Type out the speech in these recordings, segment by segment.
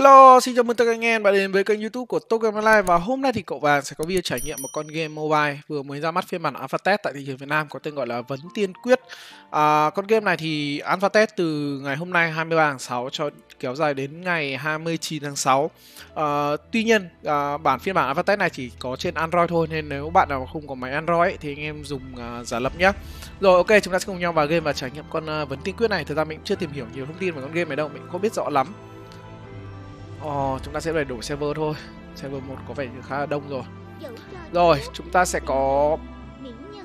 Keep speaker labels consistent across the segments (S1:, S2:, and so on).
S1: Hello, xin chào mừng tất cả anh em đã đến với kênh youtube của Token Online. Và hôm nay thì cậu vàng sẽ có video trải nghiệm một con game mobile vừa mới ra mắt phiên bản Alpha Test tại thị trường Việt Nam có tên gọi là Vấn Tiên Quyết. À, Con game này thì Alpha Test từ ngày hôm nay 23 tháng 6 cho kéo dài đến ngày 29 tháng 6 à, Tuy nhiên à, bản phiên bản Alpha Test này chỉ có trên Android thôi Nên nếu bạn nào không có máy Android ấy, thì anh em dùng à, giả lập nhé Rồi ok, chúng ta sẽ cùng nhau vào game và trải nghiệm con à, Vấn Tiên Quyết này. Thật ra mình cũng chưa tìm hiểu nhiều thông tin về con game này đâu, mình không biết rõ lắm. Ồ, oh, chúng ta sẽ phải đổi server thôi. Server 1 có vẻ khá là đông rồi. Rồi, chúng ta sẽ có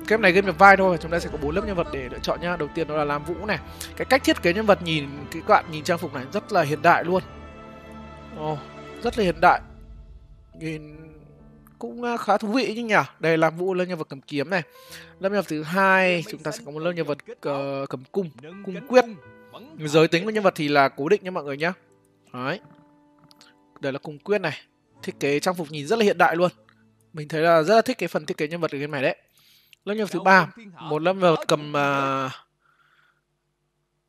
S1: Game này game nhập vai thôi, chúng ta sẽ có bốn lớp nhân vật để lựa chọn nhá. Đầu tiên đó là Lam Vũ này. Cái cách thiết kế nhân vật nhìn, cái bạn nhìn trang phục này rất là hiện đại luôn. Ồ, oh, rất là hiện đại. Nhìn cũng à, khá thú vị chứ nhỉ? Đây là Vũ lớp nhân vật cầm kiếm này. Lớp nhân vật thứ hai chúng ta sẽ có một lớp nhân vật uh, cầm cung, cung quyết. Giới tính của nhân vật thì là cố định nha mọi người nhá. Đấy đấy là cung quyết này. Thiết kế trang phục nhìn rất là hiện đại luôn. Mình thấy là rất là thích cái phần thiết kế nhân vật ở game này đấy. Lớp nhân vật thứ ba một lớp nhân vật cầm uh,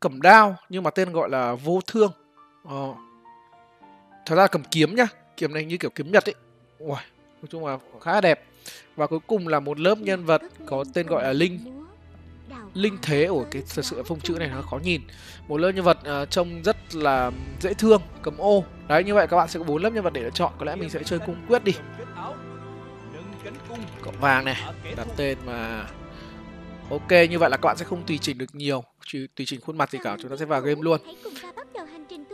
S1: cầm đao nhưng mà tên gọi là vô thương. Ờ. thật ra cầm kiếm nhá kiếm này như kiểu kiếm nhật ấy. Ui, nói chung là khá là đẹp. Và cuối cùng là một lớp nhân vật có tên gọi là linh linh thế của cái thật sự phông chữ này nó khó nhìn. Một lớp nhân vật uh, trông rất là dễ thương cầm ô. Đấy như vậy các bạn sẽ có bốn lớp nhân vật để lựa chọn. Có lẽ mình sẽ chơi cung quyết đi. Cậu vàng này đặt tên mà. Ok như vậy là các bạn sẽ không tùy chỉnh được nhiều chỉ tùy chỉnh khuôn mặt gì cả. Chúng ta sẽ vào game luôn.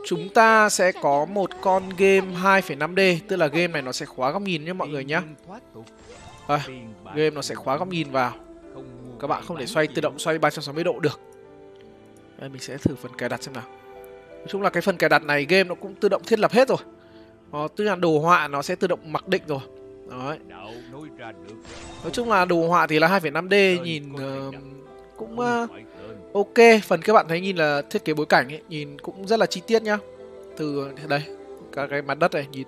S1: Chúng ta sẽ có một con game 2,5D tức là game này nó sẽ khóa góc nhìn nhé mọi người nhé. À, game nó sẽ khóa góc nhìn vào các bạn không thể xoay tự động xoay 360 độ được. Đây, mình sẽ thử phần cài đặt xem nào. Nói chung là cái phần cài đặt này game nó cũng tự động thiết lập hết rồi. Ờ, tức là đồ họa nó sẽ tự động mặc định rồi. Đấy. nói chung là đồ họa thì là 2,5D nhìn uh, cũng uh, ok. Phần các bạn thấy nhìn là thiết kế bối cảnh ấy nhìn cũng rất là chi tiết nhá. Từ đây các cái mặt đất này nhìn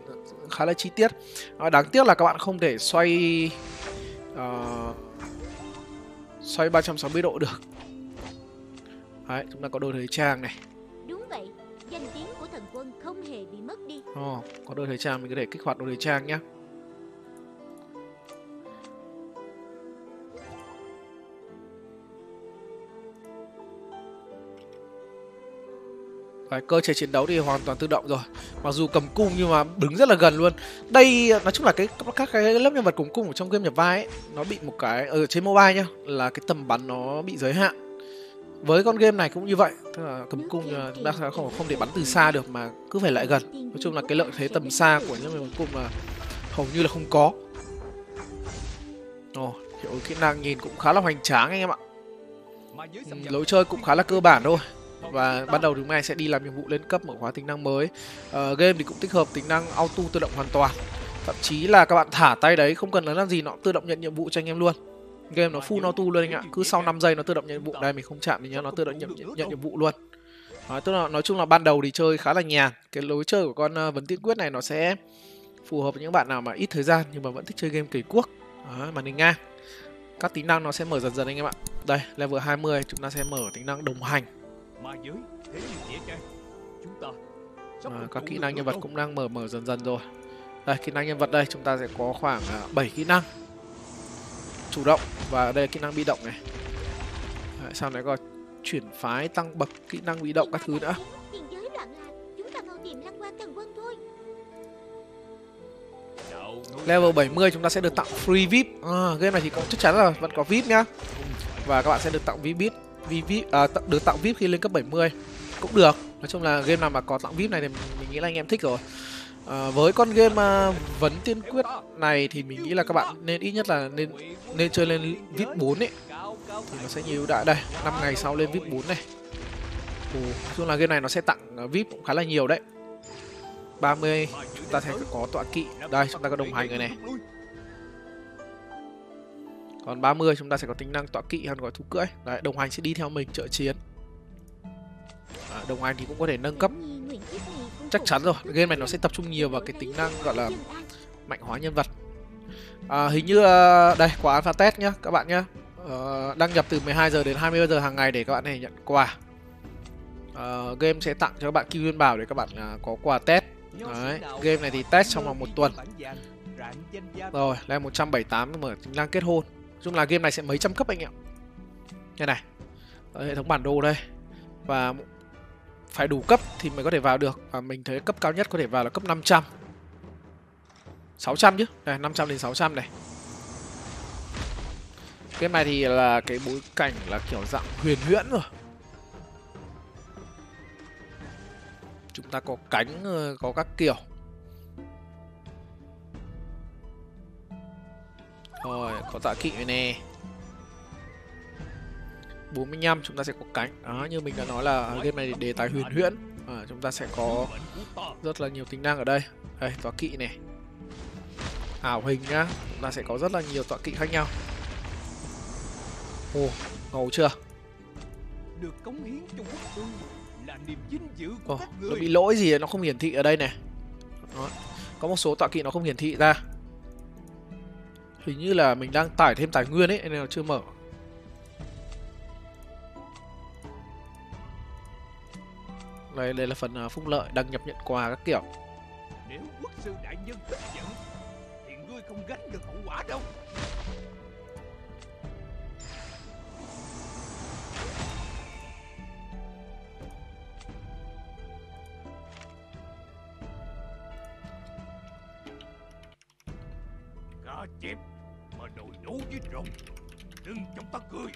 S1: khá là chi tiết. À, đáng tiếc là các bạn không thể xoay uh, xoay 360 độ được. Đấy, chúng ta có đồ thời trang này.
S2: Đúng vậy, danh tiếng của thần quân không hề bị mất đi.
S1: Ồ, có đồ thời trang mình có thể kích hoạt đồ thời trang nhé Đấy, cơ chế chiến đấu thì hoàn toàn tự động rồi. Mặc dù cầm cung nhưng mà đứng rất là gần luôn. Đây nói chung là cái các cái lớp nhân vật cùng cung ở trong game nhập vai ấy nó bị một cái ở trên mobile nhá là cái tầm bắn nó bị giới hạn. Với con game này cũng như vậy tức là cầm cung ờ, chúng ta không không thể bắn từ xa được mà cứ phải lại gần. Nói chung là cái lợi thế tầm xa của những người cung là hầu như là không có. Ồ hiệu kỹ năng nhìn cũng khá là hoành tráng anh em ạ. Ừ, lối chơi cũng khá là cơ bản thôi và ban đầu chúng này sẽ đi làm nhiệm vụ lên cấp mở khóa tính năng mới. Uh, game thì cũng tích hợp tính năng auto tự động hoàn toàn. Thậm chí là các bạn thả tay đấy không cần làm gì nó tự động nhận nhiệm vụ cho anh em luôn. Game nó full auto luôn anh ạ. Cứ sau 5 giây nó tự động nhận nhiệm vụ. Đây mình không chạm thì nhá nó tự động nhận, nhận, nhận nhiệm vụ luôn. Đó, tức là nói chung là ban đầu thì chơi khá là nhàn. Cái lối chơi của con uh, vấn tiên quyết này nó sẽ phù hợp với những bạn nào mà ít thời gian nhưng mà vẫn thích chơi game kỳ quốc Đó, màn hình ngang. Các tính năng nó sẽ mở dần dần anh em ạ. Đây level 20 chúng ta sẽ mở tính năng đồng hành ma giới thế như nghĩa trang chúng ta à, các kỹ năng nhân vật cũng đang mở mở dần dần rồi. Đây kỹ năng nhân vật đây chúng ta sẽ có khoảng uh, 7 kỹ năng. Chủ động và đây là kỹ năng bị động này. Đấy, sau này có chuyển phái tăng bậc kỹ năng bị động các thứ nữa. Level 70 chúng ta sẽ được tặng free VIP. À, Game này thì cũng chắc chắn là vẫn có VIP nhá. Và các bạn sẽ được tặng VIP VIP à, được tặng VIP khi lên cấp 70 cũng được. Nói chung là game nào mà có tặng VIP này thì mình nghĩ là anh em thích rồi. À, với con game uh, vấn tiên quyết này thì mình nghĩ là các bạn nên ít nhất là nên nên chơi lên VIP 4 ấy. Thì nó sẽ nhiều ưu đãi đây 5 ngày sau lên VIP 4 này. Ồ, nói chung là game này nó sẽ tặng à, VIP cũng khá là nhiều đấy. 30 chúng ta sẽ có tọa kỵ. Đây chúng ta có đồng hành rồi này còn 30 chúng ta sẽ có tính năng tọa kỵ hơn gọi thú cưỡi. Đấy đồng hành sẽ đi theo mình trợ chiến. À, đồng hành thì cũng có thể nâng cấp. Chắc chắn rồi game này nó sẽ tập trung nhiều vào cái tính năng gọi là mạnh hóa nhân vật. À, hình như à, đây quả alpha test nhá các bạn nhá. À, đăng nhập từ 12 giờ đến 20 giờ hàng ngày để các bạn này nhận quà. À, game sẽ tặng cho các bạn kim nguyên bảo để các bạn à, có quà test. Đấy, game này thì test trong vòng một tuần. Rồi, level 178 mở tính năng kết hôn. Chung là game này sẽ mấy trăm cấp anh em. Đây này. Ở hệ thống bản đồ đây. Và phải đủ cấp thì mới có thể vào được. Và mình thấy cấp cao nhất có thể vào là cấp 500. 600 chứ. Đây, 500 đến 600 này. Game này thì là cái bối cảnh là kiểu dạng huyền huyễn rồi. Chúng ta có cánh, ờ, có các kiểu. Rồi, có tạ kỵ nè. 45 chúng ta sẽ có cánh. Đó, như mình đã nói là game này đề tài huyền huyễn. À, chúng ta sẽ có rất là nhiều tính năng ở đây. Đây, tọa kỵ này. Ảo hình nhá. Chúng ta sẽ có rất là nhiều tọa kỵ khác nhau. Ồ, ngầu chưa?
S3: Được cống hiến cho quốc ư là niềm vinh dự của
S1: Ồ,
S3: các
S1: nó
S3: người.
S1: bị lỗi gì nó không hiển thị ở đây này. Đó. Có một số tọa kỵ nó không hiển thị ra. Hình như là mình đang tải thêm tài nguyên ấy nên là chưa mở. Đây, đây là phần à, phúc lợi đăng nhập nhận quà các kiểu.
S3: Nếu quốc sư đại nhân tức giận thì ngươi không gánh được hậu quả đâu. Cá Đội đấu với rồng, đừng trong ta cười.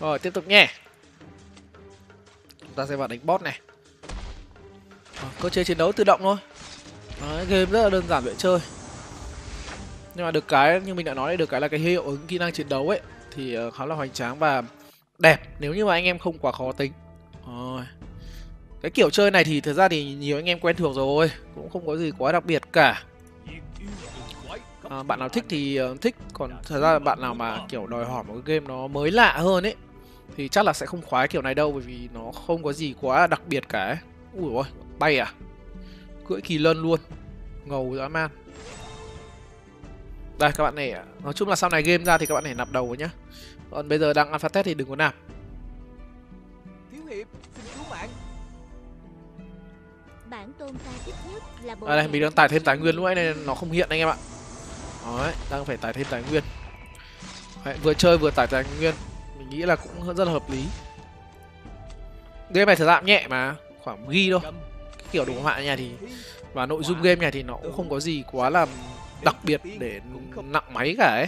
S1: Rồi, tiếp tục nhé. Chúng ta sẽ vào đánh boss này. à, cơ chế chiến đấu tự động thôi. Đấy, game rất là đơn giản dễ chơi. Nhưng mà được cái như mình đã nói đấy, được cái là cái hiệu ứng kỹ năng chiến đấu ấy thì ờ, khá là hoành tráng và đẹp nếu như mà anh em không quá khó tính. Rồi. Cái kiểu chơi này thì thật ra thì nhiều anh em quen thuộc rồi, cũng không có gì quá đặc biệt cả. À, bạn nào thích thì ờ, thích còn thật ra là bạn nào mà kiểu đòi hỏi một cái game nó mới lạ hơn ấy thì chắc là sẽ không khoái kiểu này đâu bởi vì nó không có gì quá đặc biệt cả ấy. ui ôi bay à? Cưỡi kỳ lân luôn ngầu dã man. Đây các bạn này nói chung là sau này game ra thì các bạn này nạp đầu nhá. Còn bây giờ đang alpha test thì đừng có nạp.
S3: Thiếu hiệp xin cứu mạng.
S2: Bản tôn ta thích nhất là bộ
S1: à đây mình đang tải thêm tài nguyên lúc nãy nên nó không hiện anh em ạ. Đấy đang phải tải thêm tài nguyên. Đấy, vừa chơi vừa tải tài nguyên. Mình nghĩ là cũng rất là hợp lý. Game này ra cũng nhẹ mà khoảng ghi thôi. Cái kiểu đồ họa nhà thì và nội dung game này thì nó cũng không có gì quá là đặc biệt để nặng máy cả ấy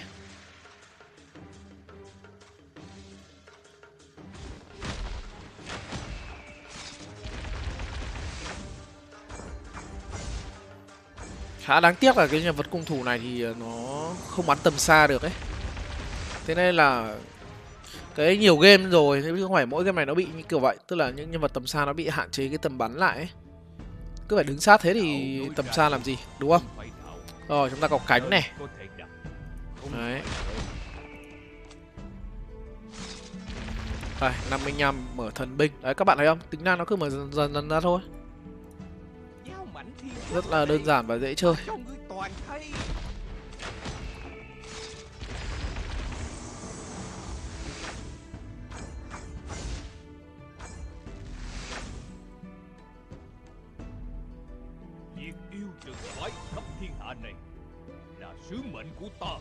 S1: khá đáng tiếc là cái nhân vật cung thủ này thì ờ, nó không bắn tầm xa được ấy. Thế nên là cái nhiều game rồi chứ không phải mỗi game này nó bị như kiểu vậy. Tức là những nhân vật tầm xa nó bị hạn chế cái tầm bắn lại ấy. Cứ phải đứng sát thế thì tầm xa làm gì đúng không? Rồi chúng ta có cánh này. Đấy. Đây 55 mở thần binh. Đấy các bạn thấy không? Tính năng nó cứ mở dần dần, dần ra thôi rất là đơn giản và dễ chơi.
S3: Việc yêu rừng quái khắp thiên hạ này là sứ mệnh của ta.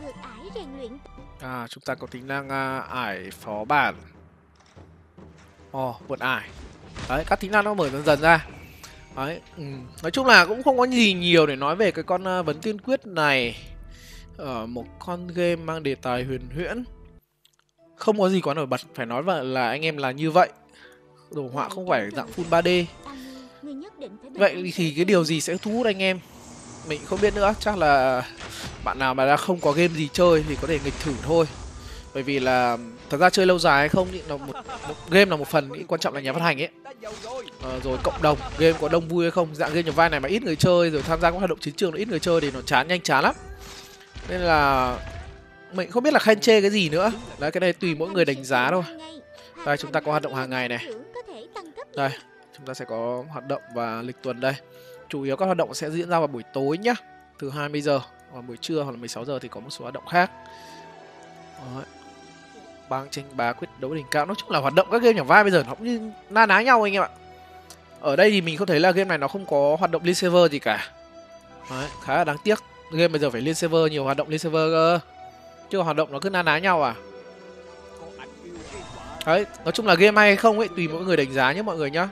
S2: Vượt ải rèn luyện.
S1: À chúng ta có tính năng à, ải phó bản. Ồ vượt ải đấy các tính năng nó mở dần dần ra. Đấy ừ. nói chung là cũng không có gì nhiều để nói về cái con à, vấn tiên quyết này ở một con game mang đề tài huyền huyễn. Không có gì quá nổi bật phải nói vậy là anh em là như vậy. Đồ họa không phải dạng full 3D
S2: An Ngươi nhất định phải bình
S1: vậy thì cái điều gì sẽ thu hút anh em? Mình không biết nữa chắc là bạn nào mà đã không có game gì chơi thì có thể nghịch thử thôi bởi vì là thật ra chơi lâu dài hay không thì là một, một game là một phần ý, quan trọng là nhà phát hành ấy.
S3: Rồi
S1: Ờ, rồi cộng đồng game có đông vui hay không dạng game nhập vai này mà ít người chơi rồi tham gia các hoạt động chiến trường nó ít người chơi thì nó chán nhanh chán lắm. Nên là mình không biết là khen chê cái gì nữa. Đấy cái này tùy mỗi người đánh giá thôi. Đây, chúng ta có hoạt động hàng ngày này. Đây chúng ta sẽ có hoạt động và lịch tuần đây. Chủ yếu các hoạt động sẽ diễn ra vào buổi tối nhá. Từ 20 giờ và buổi trưa hoặc là 16 giờ thì có một số hoạt động khác. Đấy bang tranh bá quyết đấu đỉnh cao. Nói chung là hoạt động các game nhỏ vai bây giờ nó cũng như na ná nhau anh em ạ. Ở đây thì mình không thấy là game này nó không có hoạt động liên server gì cả. Đấy, khá là đáng tiếc. Game bây giờ phải liên server nhiều hoạt động liên server cơ. Chứ hoạt động nó cứ na ná nhau à? Đấy nói chung là game hay không ấy tùy mỗi người đánh giá nhé mọi người nhá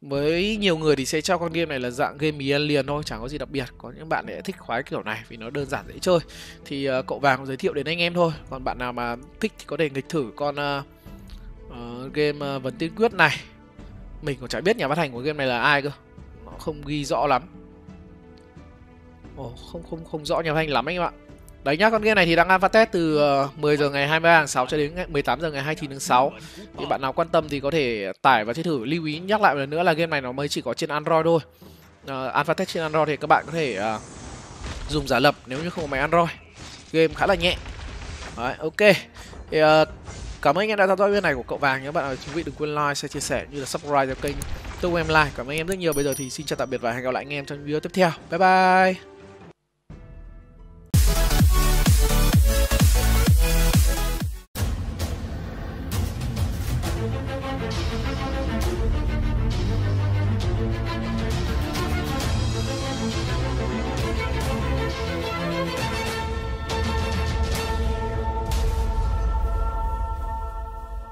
S1: với nhiều người thì sẽ cho con game này là dạng game mì ăn liền thôi chẳng có gì đặc biệt. Có những bạn lại thích khoái kiểu này vì nó đơn giản dễ chơi. Thì uh, cậu vàng giới thiệu đến anh em thôi. Còn bạn nào mà thích thì có thể nghịch thử con uh, uh, game uh, vấn tiên quyết này. Mình còn chả biết nhà phát hành của game này là ai cơ. Nó không ghi rõ lắm. Ồ không không không rõ nhà phát hành lắm anh em ạ đấy nhá con game này thì đang alpha test từ ờ, 10 giờ ngày 23 tháng 6 cho đến 18 giờ ngày 29 tháng 6 thì bạn nào quan tâm thì có thể tải và chơi thử. Lưu ý nhắc lại một lần nữa là game này nó mới chỉ có trên android thôi. Uh, alpha test trên android thì các bạn có thể uh, dùng giả lập nếu như không có máy android. Game khá là nhẹ. Đấy ok. Thì, uh, cảm ơn anh em đã theo dõi video này của cậu vàng nhé. Bạn nào thú vị đừng quên like share chia sẻ như là subscribe cho kênh youtube em like cảm ơn anh em rất nhiều. Bây giờ thì xin chào tạm biệt và hẹn gặp lại anh em trong video tiếp theo. Bye bye.